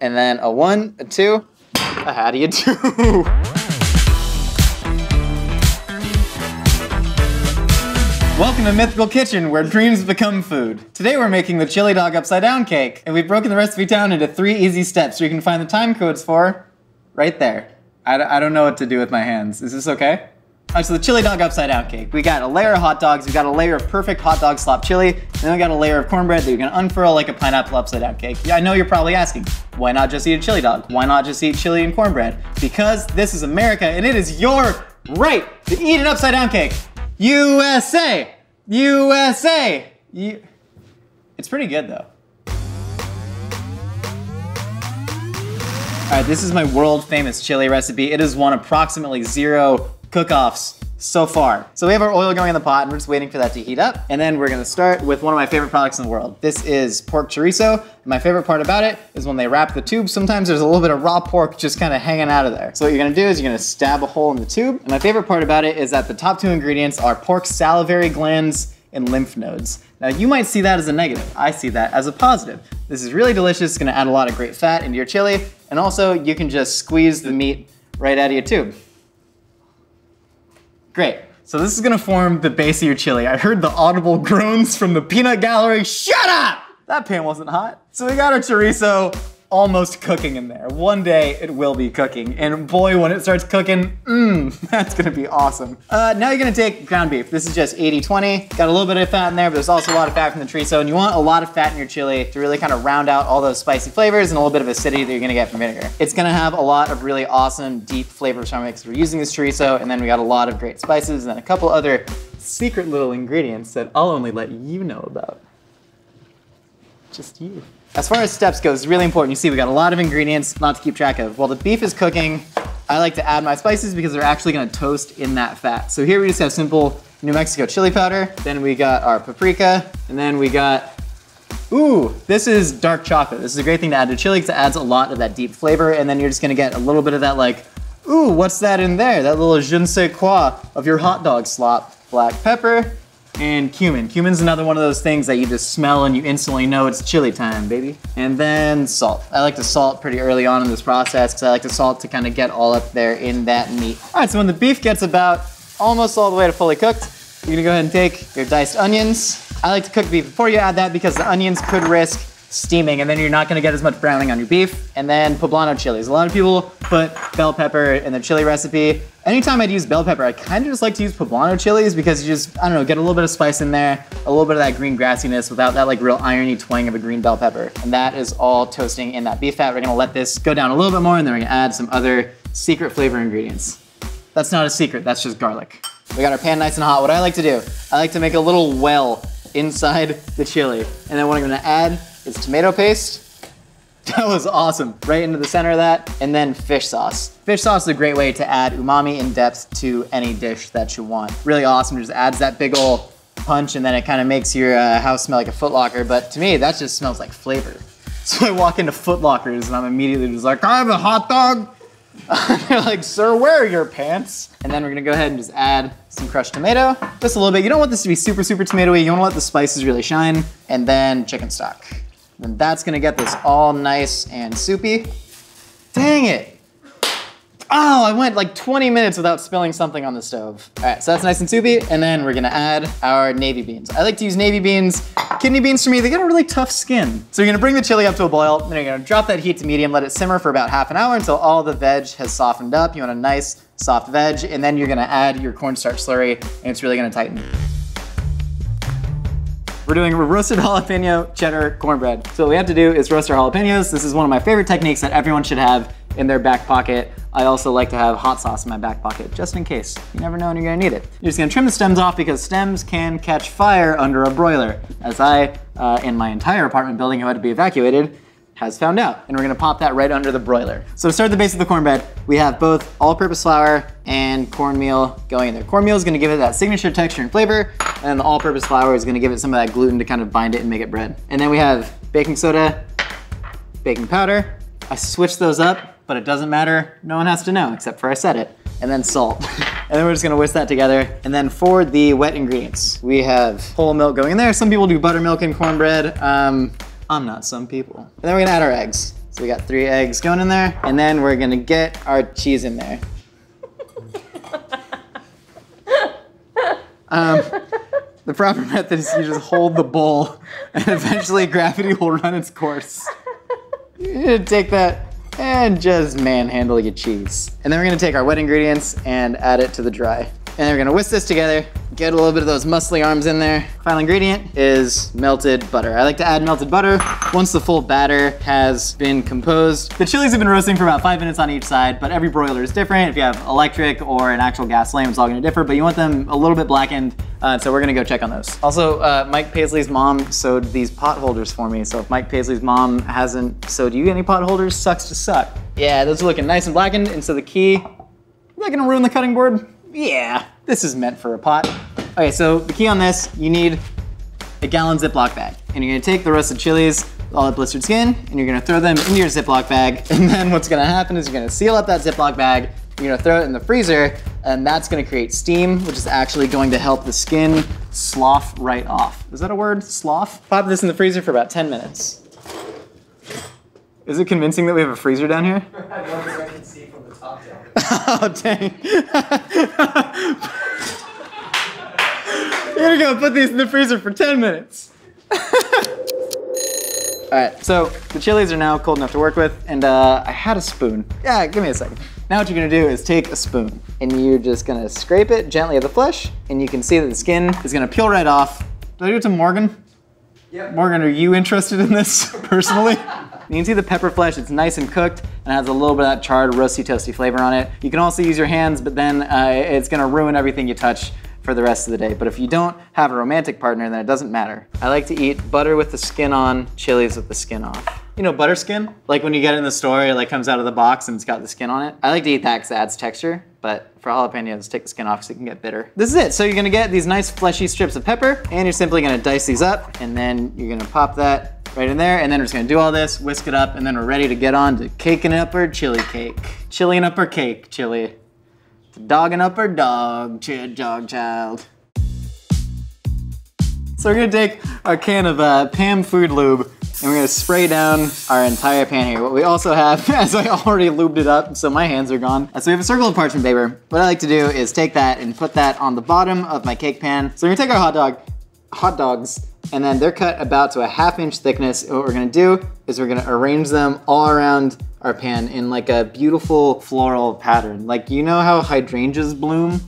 and then a one, a two. A how do you do? Welcome to Mythical Kitchen, where dreams become food. Today we're making the chili dog upside down cake, and we've broken the recipe down into three easy steps so you can find the time codes for right there. I, d- I don't know what to do with my hands. Is this okay? All right, so the chili dog upside down cake. We got a layer of hot dogs, we got a layer of perfect hot dog slop chili, and then we got a layer of cornbread that you're gonna unfurl like a pineapple upside down cake. Yeah, I know you're probably asking, why not just eat a chili dog? Why not just eat chili and cornbread? Because this is America and it is your right to eat an upside down cake. USA! USA! You... It's pretty good though. All right, this is my world famous chili recipe. It has won approximately zero cook-offs so far. So we have our oil going in the pot and we're just waiting for that to heat up. And then we're gonna start with one of my favorite products in the world. This is pork chorizo. My favorite part about it is when they wrap the tube, sometimes there's a little bit of raw pork just kind of hanging out of there. So what you're gonna do is you're gonna stab a hole in the tube. And my favorite part about it is that the top two ingredients are pork salivary glands and lymph nodes. Now you might see that as a negative. I see that as a positive. This is really delicious. It's gonna add a lot of great fat into your chili. And also you can just squeeze the meat right out of your tube. Great. So this is gonna form the base of your chili. I heard the audible groans from the peanut gallery. Shut up! That pan wasn't hot. So we got our chorizo almost cooking in there. One day it will be cooking. And boy, when it starts cooking, mmm, that's gonna be awesome. Uh, now you're gonna take ground beef. This is just 80-20. Got a little bit of fat in there, but there's also a lot of fat from the chorizo. And you want a lot of fat in your chili to really kind of round out all those spicy flavors and a little bit of acidity that you're gonna get from vinegar. It's gonna have a lot of really awesome, deep flavors from it because we're using this chorizo. And then we got a lot of great spices and a couple other secret little ingredients that I'll only let you know about. Just you. As far as steps goes, it's really important. You see, we got a lot of ingredients, not to keep track of. While the beef is cooking, I like to add my spices because they're actually gonna toast in that fat. So here we just have simple New Mexico chili powder. Then we got our paprika, and then we got, ooh, this is dark chocolate. This is a great thing to add to chili because it adds a lot of that deep flavor. And then you're just gonna get a little bit of that like, ooh, what's that in there? That little je ne sais quoi of your hot dog slop. Black pepper, and cumin. Cumin's another one of those things that you just smell and you instantly know it's chili time, baby. And then salt. I like to salt pretty early on in this process because I like the salt to kind of get all up there in that meat. All right, so when the beef gets about almost all the way to fully cooked, you're gonna go ahead and take your diced onions. I like to cook beef before you add that because the onions could risk steaming and then you're not gonna get as much browning on your beef. And then poblano chilies. A lot of people put bell pepper in their chili recipe. Anytime I'd use bell pepper, I kind of just like to use poblano chilies because you just, I don't know, get a little bit of spice in there, a little bit of that green grassiness without that like real irony twang of a green bell pepper. And that is all toasting in that beef fat. We're gonna let this go down a little bit more and then we're gonna add some other secret flavor ingredients. That's not a secret, that's just garlic. We got our pan nice and hot. What I like to do, I like to make a little well inside the chili. And then what I'm gonna add is tomato paste. That was awesome. Right into the center of that. And then fish sauce. Fish sauce is a great way to add umami and depth to any dish that you want. Really awesome. Just adds that big old punch and then it kind of makes your uh, house smell like a Foot Locker. But to me, that just smells like flavor. So I walk into Foot Lockers and I'm immediately just like, I have a hot dog. They're like, sir, where are your pants? And then we're gonna go ahead and just add some crushed tomato, just a little bit. You don't want this to be super, super tomatoey. You wanna let the spices really shine. And then chicken stock. And that's gonna get this all nice and soupy. Dang it. Oh, I went like 20 minutes without spilling something on the stove. All right, so that's nice and soupy. And then we're gonna add our navy beans. I like to use navy beans. Kidney beans for me, they get a really tough skin. So you're gonna bring the chili up to a boil, then you're gonna drop that heat to medium, let it simmer for about half an hour until all the veg has softened up. You want a nice soft veg, and then you're gonna add your cornstarch slurry, and it's really gonna tighten. We're doing roasted jalapeno cheddar cornbread. So what we have to do is roast our jalapenos. This is one of my favorite techniques that everyone should have in their back pocket. I also like to have hot sauce in my back pocket, just in case. You never know when you're gonna need it. You're just gonna trim the stems off because stems can catch fire under a broiler. As I, uh, in my entire apartment building who had to be evacuated, has found out. And we're gonna pop that right under the broiler. So to start the base of the cornbread, we have both all-purpose flour and cornmeal going in there. Cornmeal is gonna give it that signature texture and flavor, and the all-purpose flour is gonna give it some of that gluten to kind of bind it and make it bread. And then we have baking soda, baking powder. I switched those up, but it doesn't matter. No one has to know, except for I said it. And then salt. and then we're just gonna whisk that together. And then for the wet ingredients, we have whole milk going in there. Some people do buttermilk and cornbread. Um, I'm not some people. And then we're gonna add our eggs. So we got three eggs going in there, and then we're gonna get our cheese in there. Um, the proper method is you just hold the bowl, and eventually gravity will run its course. You're gonna take that and just manhandle your cheese. And then we're gonna take our wet ingredients and add it to the dry. And we're gonna whisk this together, get a little bit of those muscly arms in there. Final ingredient is melted butter. I like to add melted butter once the full batter has been composed. The chilies have been roasting for about five minutes on each side, but every broiler is different. If you have electric or an actual gas flame, it's all gonna differ, but you want them a little bit blackened, uh, so we're gonna go check on those. Also, uh, Mike Paisley's mom sewed these pot holders for me, so if Mike Paisley's mom hasn't sewed you any pot holders, sucks to suck. Yeah, those are looking nice and blackened, and so the key, that gonna ruin the cutting board? Yeah, this is meant for a pot. Okay, so the key on this, you need a gallon Ziploc bag. And you're gonna take the roasted chilies, all that blistered skin, and you're gonna throw them into your Ziploc bag. And then what's gonna happen is you're gonna seal up that Ziploc bag, you're gonna throw it in the freezer, and that's gonna create steam, which is actually going to help the skin slough right off. Is that a word, slough? Pop this in the freezer for about 10 minutes. Is it convincing that we have a freezer down here? oh, dang. You're gonna go put these in the freezer for 10 minutes. All right, so the chilies are now cold enough to work with, and uh, I had a spoon. Yeah, give me a second. Now what you're gonna do is take a spoon, and you're just gonna scrape it gently at the flesh, and you can see that the skin is gonna peel right off. Did I do it to Morgan? Yep. Morgan, are you interested in this personally? You can see the pepper flesh, it's nice and cooked and has a little bit of that charred, roasty, toasty flavor on it. You can also use your hands, but then uh, it's gonna ruin everything you touch for the rest of the day. But if you don't have a romantic partner, then it doesn't matter. I like to eat butter with the skin on, chilies with the skin off. You know butter skin? Like when you get it in the store, it like comes out of the box and it's got the skin on it. I like to eat that because it adds texture, but for jalapenos, take the skin off because it can get bitter. This is it. So you're gonna get these nice fleshy strips of pepper and you're simply gonna dice these up and then you're gonna pop that right in there and then we're just gonna do all this, whisk it up, and then we're ready to get on to caking up our chili cake. Chilling up our cake, chili. Dogging up our dog, dog child. So we're gonna take our can of uh, Pam Food Lube and we're gonna spray down our entire pan here. What we also have, as I already lubed it up, so my hands are gone. So we have a circle of parchment paper. What I like to do is take that and put that on the bottom of my cake pan. So we're gonna take our hot dog, hot dogs, and then they're cut about to a half inch thickness. What we're gonna do is we're gonna arrange them all around our pan in like a beautiful floral pattern. Like you know how hydrangeas bloom?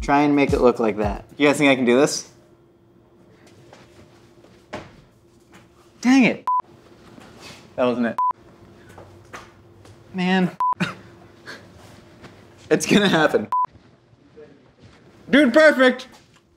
Try and make it look like that. You guys think I can do this? Dang it. That wasn't it. Man. it's gonna happen. Dude, perfect!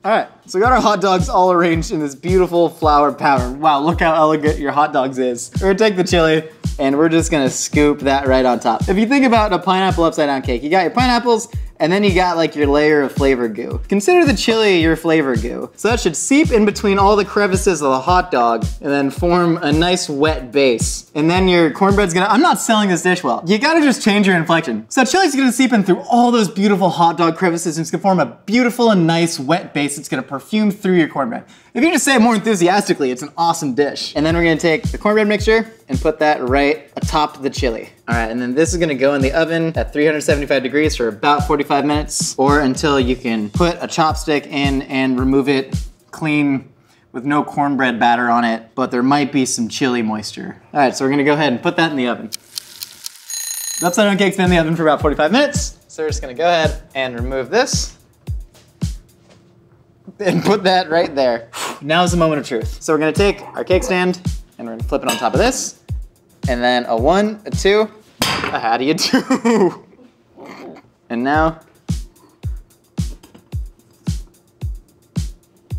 Alright, so we got our hot dogs all arranged in this beautiful flower pattern. Wow, look how elegant your hot dogs is. We're gonna take the chili and we're just gonna scoop that right on top. If you think about a pineapple upside down cake, you got your pineapples and then you got like your layer of flavor goo. Consider the chili your flavor goo. So that should seep in between all the crevices of the hot dog and then form a nice wet base. And then your cornbread's gonna, I'm not selling this dish well. You gotta just change your inflection. So chili's gonna seep in through all those beautiful hot dog crevices and it's gonna form a beautiful and nice wet base that's gonna perfume through your cornbread. If you just say it more enthusiastically, it's an awesome dish. And then we're gonna take the cornbread mixture and put that right atop the chili. All right, and then this is gonna go in the oven at 375 degrees for about 45 minutes or until you can put a chopstick in and remove it clean with no cornbread batter on it, but there might be some chili moisture. All right, so we're gonna go ahead and put that in the oven. The upside down cake's been in the oven for about 45 minutes. So we're just gonna go ahead and remove this and put that right there. Now's the moment of truth. So we're gonna take our cake stand and we're gonna flip it on top of this. And then a one, a two, how do you do? And now.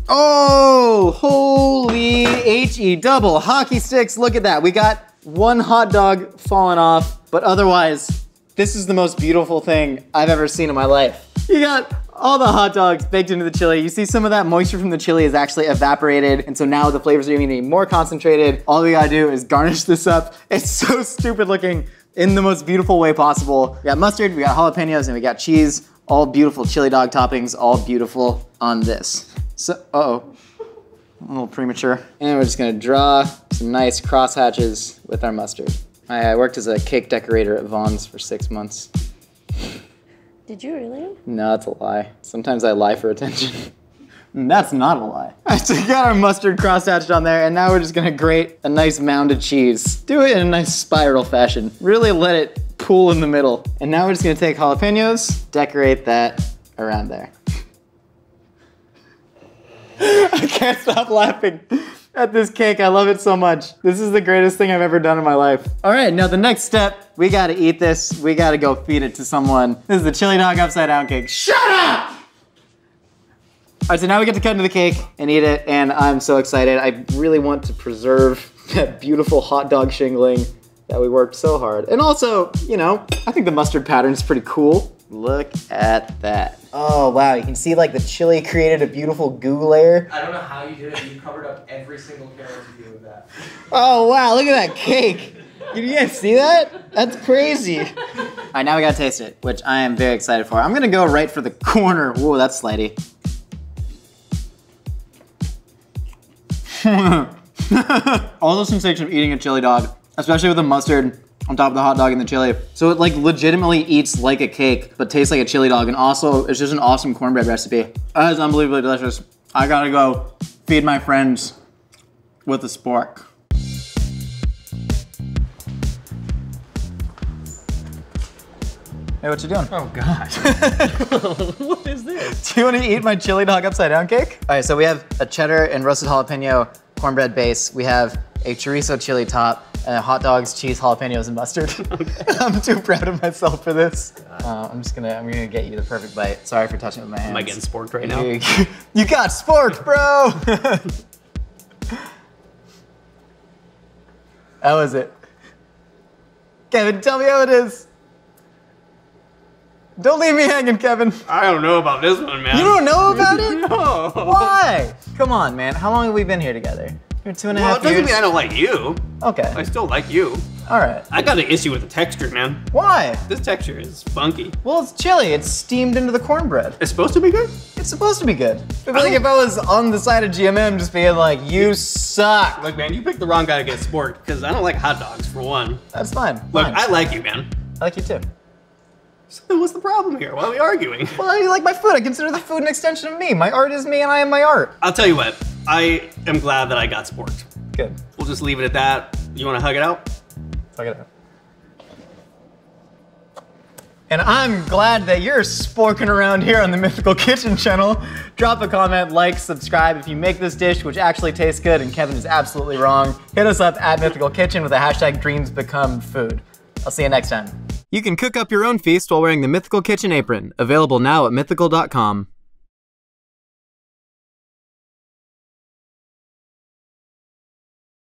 Oh, holy HE double hockey sticks. Look at that. We got one hot dog falling off, but otherwise, this is the most beautiful thing I've ever seen in my life. You got all the hot dogs baked into the chili. You see some of that moisture from the chili is actually evaporated. And so now the flavors are even more concentrated. All we gotta do is garnish this up. It's so stupid looking in the most beautiful way possible. We got mustard, we got jalapenos, and we got cheese. All beautiful chili dog toppings, all beautiful on this. So, uh-oh, a little premature. And we're just gonna draw some nice cross hatches with our mustard. I, I worked as a cake decorator at Vons for six months. Did you really? No, that's a lie. Sometimes I lie for attention. Mm, that's not a lie. So we got our mustard crosshatched on there, and now we're just gonna grate a nice mound of cheese. Do it in a nice spiral fashion. Really let it pool in the middle. And now we're just gonna take jalapenos, decorate that around there. I can't stop laughing at this cake. I love it so much. This is the greatest thing I've ever done in my life. All right, now the next step, we gotta eat this. We gotta go feed it to someone. This is the chili dog upside down cake. Shut up! All right, so now we get to cut into the cake and eat it, and I'm so excited. I really want to preserve that beautiful hot dog shingling that we worked so hard. And also, you know, I think the mustard pattern is pretty cool. Look at that. Oh, wow, you can see like the chili created a beautiful goo layer. I don't know how you did it, but you covered up every single carrot you do with that. Oh, wow, look at that cake. You guys see that? That's crazy. All right, now we gotta taste it, which I am very excited for. I'm gonna go right for the corner. Whoa, that's slidey. All the sensation of eating a chili dog, especially with the mustard on top of the hot dog and the chili. So it like legitimately eats like a cake, but tastes like a chili dog. And also, it's just an awesome cornbread recipe. That is unbelievably delicious. I gotta go feed my friends with a spork. Hey, what you doing? Oh god. what is this? Do you want to eat my chili dog upside down cake? All right, so we have a cheddar and roasted jalapeno cornbread base. We have a chorizo chili top, and hot dogs, cheese, jalapenos, and mustard. I'm too proud of myself for this. Uh, I'm just gonna, I'm gonna get you the perfect bite. Sorry for touching it with my hands. Am I getting sporked right now? You, you got sporked, bro. how is it? Kevin, tell me how it is. Don't leave me hanging, Kevin. I don't know about this one, man. You don't know about it? No. Why? Come on, man. How long have we been here together? You're two and a Well, half it doesn't years. mean I don't like you. Okay. I still like you. All right. I got an issue with the texture, man. Why? This texture is funky. Well, it's chili. It's steamed into the cornbread. It's supposed to be good? It's supposed to be good. But like if I was on the side of GMM, just being like, "You suck," Look, man, you picked the wrong guy to get sporked because I don't like hot dogs for one. that's fine. Look, Fine. I like you, man. I like you too. So what's the problem here? Why are we arguing? Well, you like my food. I consider the food an extension of me. My art is me, and I am my art. I'll tell you what. I am glad that I got sporked. Good. We'll just leave it at that. You want to hug it out? Check it out. And I'm glad that you're sporking around here on the Mythical Kitchen channel. Drop a comment, like, subscribe if you make this dish, which actually tastes good, and Kevin is absolutely wrong. Hit us up at Mythical Kitchen with the hashtag dreams become food. I'll see you next time. You can cook up your own feast while wearing the Mythical Kitchen apron, available now at mythical.com.